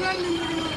முன்னாடி நின்று